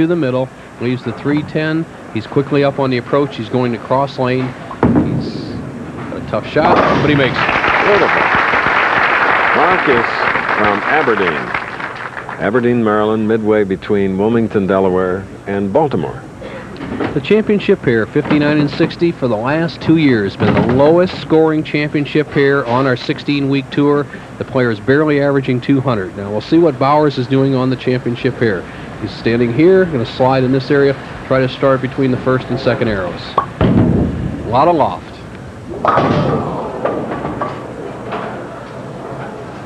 to the middle, leaves the 310. He's quickly up on the approach. He's going to cross lane. He's got a tough shot, but he makes it. Beautiful. Marcus from Aberdeen. Aberdeen, Maryland, midway between Wilmington, Delaware, and Baltimore. The championship pair, 59 and 60, for the last two years, been the lowest scoring championship pair on our 16-week tour. The player is barely averaging 200. Now we'll see what Bowers is doing on the championship pair. He's standing here, going to slide in this area, try to start between the first and second arrows. A lot of loft.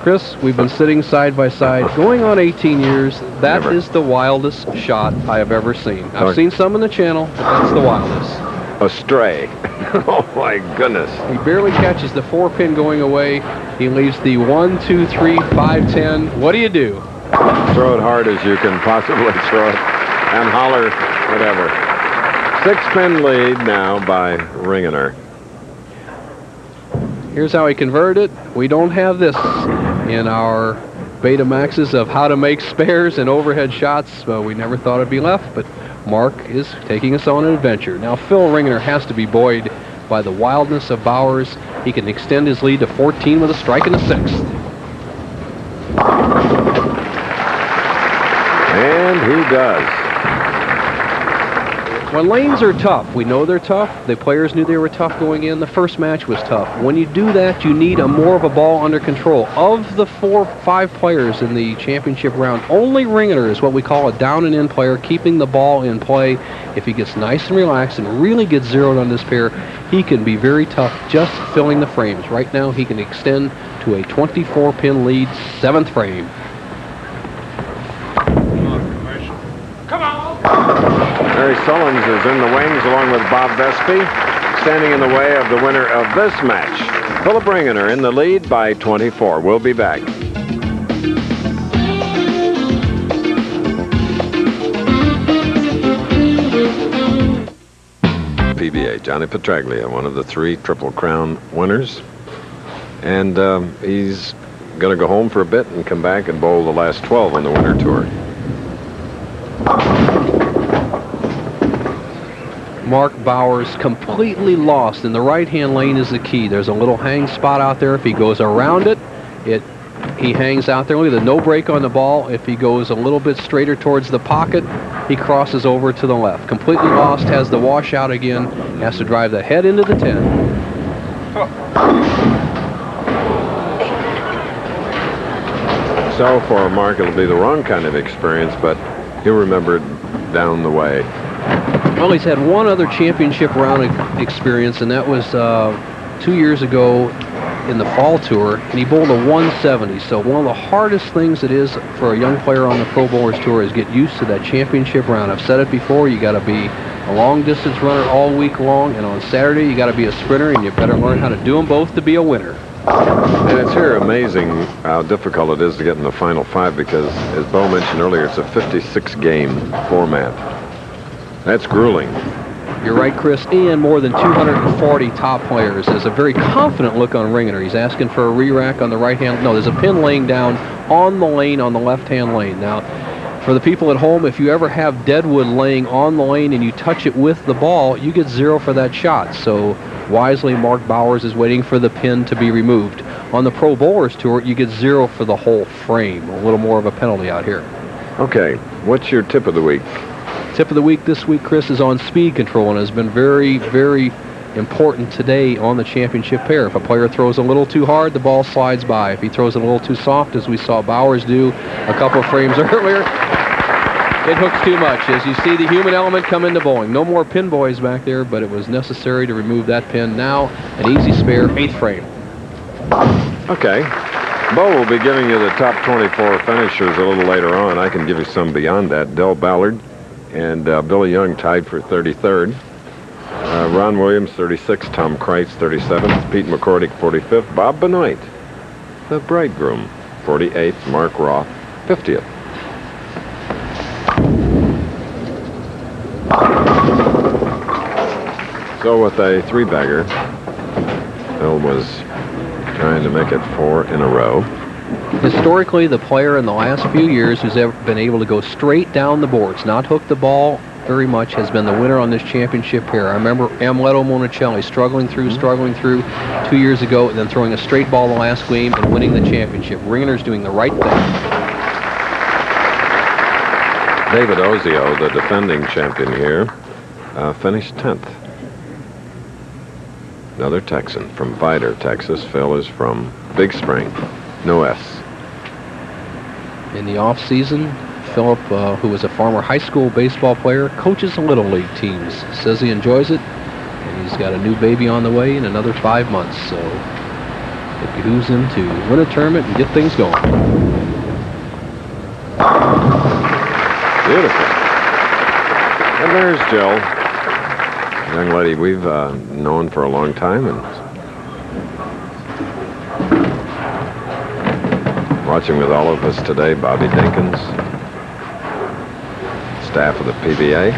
Chris, we've been sitting side by side, going on 18 years. That Never. is the wildest shot I have ever seen. I've seen some in the channel, but that's the wildest. A stray. oh, my goodness. He barely catches the four pin going away. He leaves the one, two, three, five, ten. What do you do? Throw it hard as you can possibly throw it and holler whatever. Six-pin lead now by Ringener. Here's how he converted it. We don't have this in our Betamaxes of how to make spares and overhead shots. Well, we never thought it'd be left, but Mark is taking us on an adventure. Now, Phil Ringener has to be buoyed by the wildness of Bowers. He can extend his lead to 14 with a strike in the sixth. And he does. When lanes are tough, we know they're tough. The players knew they were tough going in. The first match was tough. When you do that, you need a more of a ball under control. Of the four, five players in the championship round, only Ringener is what we call a down and in player, keeping the ball in play. If he gets nice and relaxed and really gets zeroed on this pair, he can be very tough just filling the frames. Right now, he can extend to a 24-pin lead, seventh frame. Harry Sullins is in the wings along with Bob Vespi, standing in the way of the winner of this match. Philip Ringener in the lead by 24. We'll be back. PBA, Johnny Petraglia, one of the three Triple Crown winners. And um, he's going to go home for a bit and come back and bowl the last 12 on the winter tour. Mark Bowers completely lost, and the right-hand lane is the key. There's a little hang spot out there. If he goes around it, it he hangs out there. Look at the no break on the ball. If he goes a little bit straighter towards the pocket, he crosses over to the left. Completely lost, has the washout again, has to drive the head into the 10. So for Mark, it'll be the wrong kind of experience, but he'll remember it down the way. Well, he's had one other championship round experience, and that was uh, two years ago in the fall tour, and he bowled a 170. So one of the hardest things it is for a young player on the Pro Bowlers Tour is get used to that championship round. I've said it before, you got to be a long distance runner all week long, and on Saturday you got to be a sprinter, and you better learn how to do them both to be a winner. And it's here amazing how difficult it is to get in the final five because, as Bo mentioned earlier, it's a 56-game format. That's grueling. You're right, Chris, and more than 240 top players. There's a very confident look on Ringener. He's asking for a re-rack on the right hand. No, there's a pin laying down on the lane on the left-hand lane. Now, for the people at home, if you ever have deadwood laying on the lane and you touch it with the ball, you get zero for that shot. So wisely, Mark Bowers is waiting for the pin to be removed. On the Pro Bowlers Tour, you get zero for the whole frame. A little more of a penalty out here. Okay, what's your tip of the week? Tip of the week this week, Chris, is on speed control and has been very, very important today on the championship pair. If a player throws a little too hard, the ball slides by. If he throws it a little too soft, as we saw Bowers do a couple frames earlier, it hooks too much. As you see the human element come into bowling. No more pin boys back there, but it was necessary to remove that pin. Now, an easy spare, eighth frame. Okay. Bo will be giving you the top 24 finishers a little later on. I can give you some beyond that. Del Ballard and uh, Billy Young tied for 33rd. Uh, Ron Williams, 36th. Tom Kreitz, 37th. Pete McCordic, 45th. Bob Benoit, the bridegroom, 48th. Mark Roth, 50th. So with a three-bagger, Bill was trying to make it four in a row. Historically, the player in the last few years who's ever been able to go straight down the boards, not hook the ball very much, has been the winner on this championship here. I remember Amleto Monicelli struggling through, struggling through two years ago, and then throwing a straight ball the last game and winning the championship. Ringener's doing the right thing. David Ozio, the defending champion here, uh, finished 10th. Another Texan from Vidor, Texas. Phil is from Big Spring. No S. In the off season, Philip, uh, who was a former high school baseball player, coaches little league teams. Says he enjoys it, and he's got a new baby on the way in another five months. So it behooves him to win a tournament and get things going. Beautiful. And there's Jill, a young lady we've uh, known for a long time and watching with all of us today, Bobby Dinkins, staff of the PBA,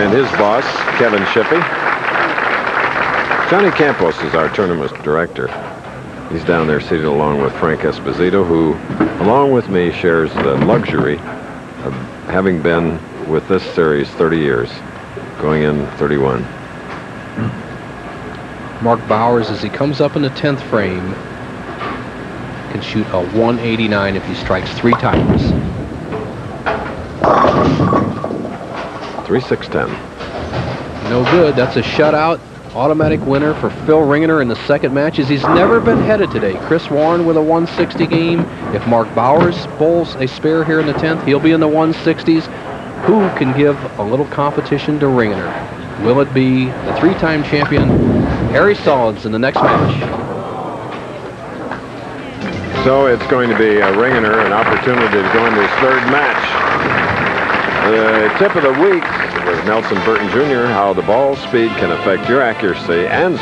and his boss, Kevin Shippey. Johnny Campos is our tournament director. He's down there seated along with Frank Esposito, who, along with me, shares the luxury of having been with this series 30 years, going in 31. Mark Bowers, as he comes up in the 10th frame, can shoot a 189 if he strikes three times. 3 6 10. No good. That's a shutout. Automatic winner for Phil Ringener in the second match as He's never been headed today. Chris Warren with a 160 game. If Mark Bowers bowls a spare here in the 10th, he'll be in the 160s. Who can give a little competition to Ringener? Will it be the three-time champion, Harry Sullins, in the next match? So it's going to be a Ringener, an opportunity to go into his third match. The tip of the week with Nelson Burton Jr., how the ball speed can affect your accuracy and